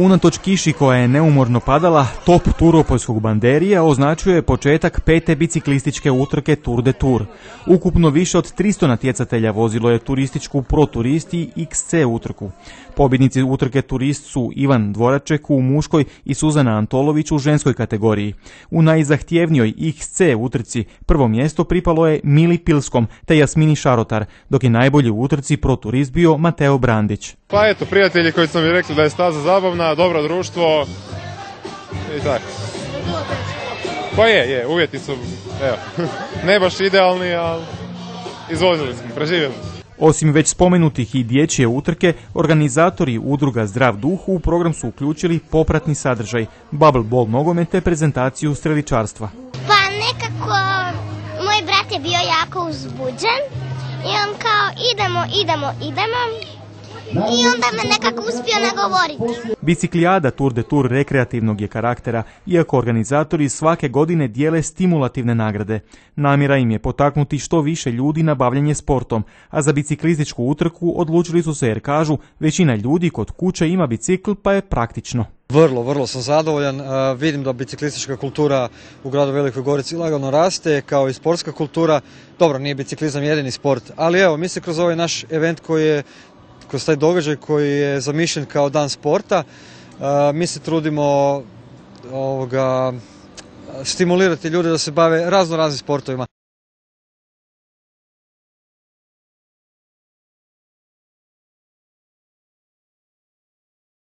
Unatoč kiši koja je neumorno padala, top turopoljskog banderija označuje početak pete biciklističke utrke Tour de Tour. Ukupno više od 300 natjecatelja vozilo je turističku ProTuristi XC utrku. Pobjednici utrke Turist su Ivan Dvoraček u muškoj i Suzana Antolović u ženskoj kategoriji. U najzahtjevnijoj XC utrci prvo mjesto pripalo je Mili Pilskom te Jasmini Šarotar, dok je najbolji u utrci ProTurist bio Mateo Brandić. Pa eto, prijatelji koji su mi rekli da je staza zabavna, dobro društvo i tako. Pa je, je, uvjeti su, evo, ne baš idealni, ali izvozili smo, preživjeli. Osim već spomenutih i dječje utrke, organizatori udruga Zdrav duh u program su uključili popratni sadržaj, bubble ball nogomete te prezentaciju streličarstva. Pa nekako moj brat je bio jako uzbuđen i on kao idemo, idemo, idemo i onda me nekako uspio nagovoriti. Biciklijada Tour de Tour rekreativnog je karaktera, iako organizatori svake godine dijele stimulativne nagrade. Namjera im je potaknuti što više ljudi na bavljanje sportom, a za biciklističku utrku odlučili su se jer kažu većina ljudi kod kuće ima bicikl pa je praktično. Vrlo, vrlo sam zadovoljan. Vidim da biciklistička kultura u gradu Velikoj Gorici lagano raste, kao i sportska kultura. Dobro, nije biciklizam jedini sport, ali evo, mi se kroz ovaj naš event koji je kroz taj događaj koji je zamišljen kao dan sporta. Mi se trudimo ovoga, stimulirati ljude da se bave razno raznim sportovima.